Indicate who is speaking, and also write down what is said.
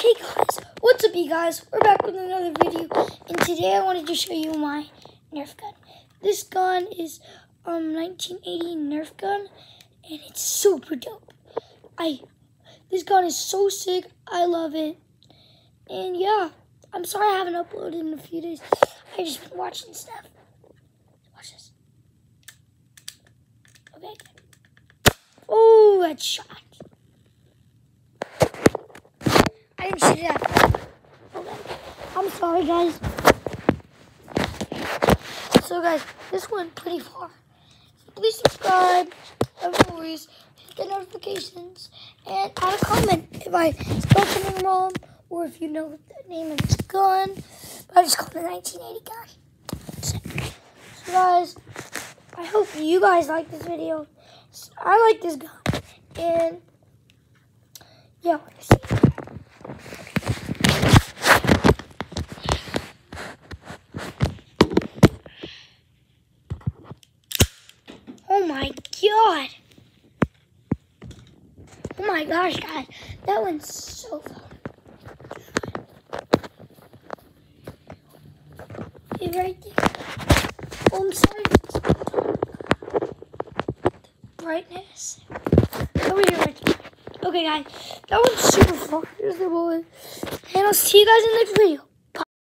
Speaker 1: Hey guys, what's up you guys? We're back with another video and today I wanted to show you my Nerf gun. This gun is um 1980 Nerf gun and it's super dope. I this gun is so sick. I love it. And yeah, I'm sorry I haven't uploaded in a few days. I just been watching stuff. Watch this. Okay. Oh, that shot. I'm sorry, guys. So, guys, this went pretty far. So please subscribe, always, hit the notifications, and add a comment if I spell something wrong or if you know the name of this gun. But I just called the 1980 gun. So, guys, I hope you guys like this video. I like this gun. And, yeah, Oh my god. Oh my gosh, guys. That went so far. Hey, right there. Oh, I'm sorry. Brightness. Over here, right. Okay, guys. That went super far. Here's the bullet. And I'll see you guys in the next video.